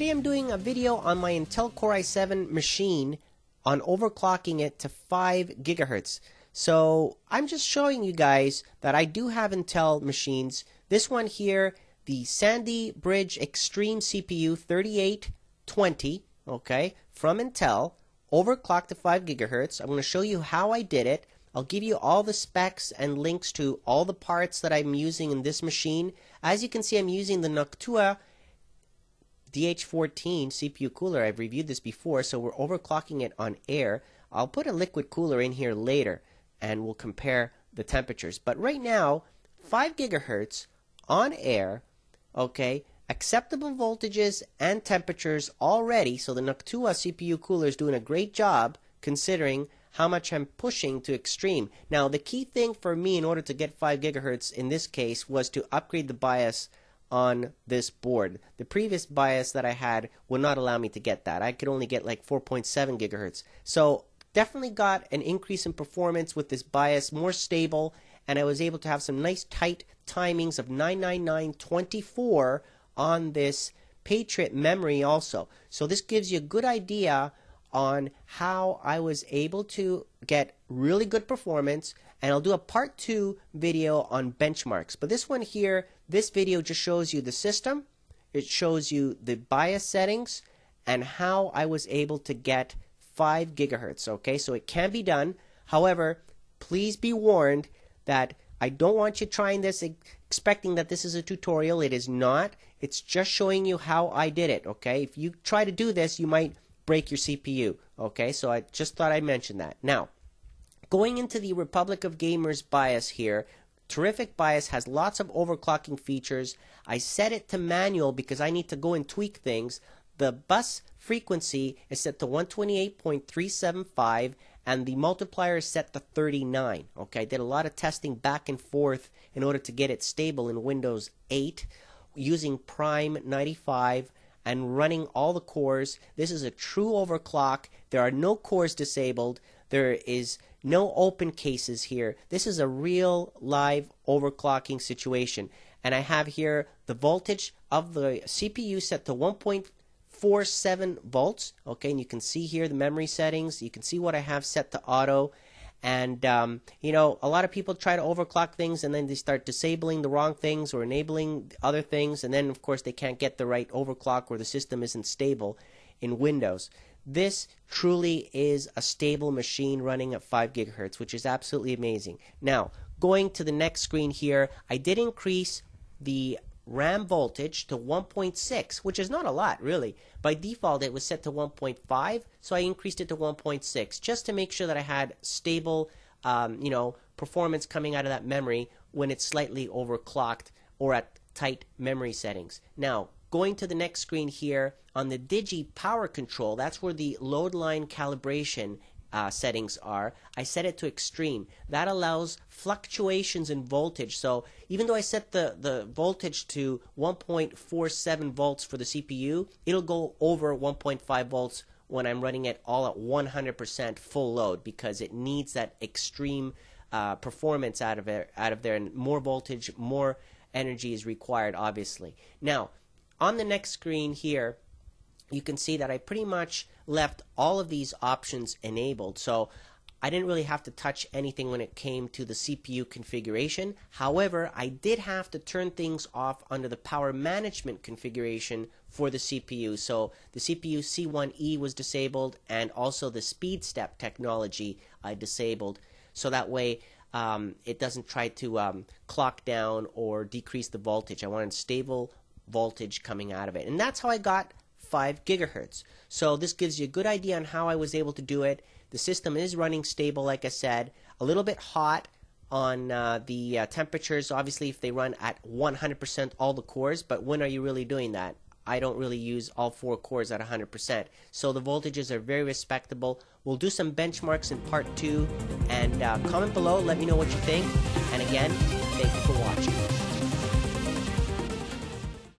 a video on my Intel Core i7 machine on overclocking it to 5 gigahertz. So I'm just showing you guys that I do have Intel machines. This one here, the Sandy Bridge Extreme CPU 3820, okay, from Intel, overclocked to 5 gigahertz. I'm going to show you how I did it. I'll give you all the specs and links to all the parts that I'm using in this machine. As you can see, I'm using the Noctua DH14 CPU cooler. I've reviewed this before, so we're overclocking it on air. I'll put a liquid cooler in here later and we'll compare the temperatures. But right now, 5 gigahertz on air, okay, acceptable voltages and temperatures already. So the Noctua CPU cooler is doing a great job considering how much I'm pushing to extreme. Now, the key thing for me in order to get 5 gigahertz in this case was to upgrade the BIOS on this board. The previous BIOS that I had would not allow me to get that. I could only get like 4.7 gigahertz. So, definitely got an increase in performance with this BIOS, more stable, and I was able to have some nice tight timings of 99924 on this Patriot memory also. So, this gives you a good idea on how I was able to get really good performance and I'll do a part 2 video on benchmarks. But this one here, this video just shows you the system, it shows you the BIOS settings and how I was able to get 5 gigahertz, okay? So it can be done. However, please be warned that I don't want you trying this expecting that this is a tutorial. It is not. It's just showing you how I did it, okay? If you try to do this, you might break your CPU. Okay, so I just thought I'd mention that. Now, going into the Republic of Gamers BIOS here, terrific BIOS has lots of overclocking features. I set it to manual because I need to go and tweak things. The bus frequency is set to 128.375 and the multiplier is set to 39. Okay, I did a lot of testing back and forth in order to get it stable in Windows 8 using Prime 95 and running all the cores. This is a true overclock. There are no cores disabled. There is no open cases here. This is a real live overclocking situation. And I have here the voltage of the CPU set to 1.47 volts. Okay, and you can see here the memory settings. You can see what I have set to auto. And, um, you know, a lot of people try to overclock things and then they start disabling the wrong things or enabling other things. And then, of course, they can't get the right overclock or the system isn't stable in Windows. This truly is a stable machine running at 5 gigahertz, which is absolutely amazing. Now, going to the next screen here, I did increase the RAM voltage to 1.6, which is not a lot really. By default, it was set to 1.5, so I increased it to 1.6 just to make sure that I had stable, um, you know, performance coming out of that memory when it's slightly overclocked or at tight memory settings. Now, going to the next screen here on the Digi power control, that's where the load line calibration uh, settings are, I set it to extreme. That allows fluctuations in voltage. So even though I set the, the voltage to 1.47 volts for the CPU, it'll go over 1.5 volts when I'm running it all at 100% full load because it needs that extreme uh, performance out of it, out of there, and more voltage, more energy is required, obviously. Now, on the next screen here, you can see that I pretty much left all of these options enabled. So I didn't really have to touch anything when it came to the CPU configuration. However, I did have to turn things off under the power management configuration for the CPU. So the CPU C1E was disabled and also the speed step technology I disabled. So that way um, it doesn't try to um, clock down or decrease the voltage. I wanted stable voltage coming out of it. And that's how I got 5 gigahertz. So this gives you a good idea on how I was able to do it. The system is running stable, like I said, a little bit hot on uh, the uh, temperatures. Obviously, if they run at 100% all the cores, but when are you really doing that? I don't really use all four cores at 100%. So the voltages are very respectable. We'll do some benchmarks in part two. And uh, comment below, let me know what you think. And again, thank you for watching.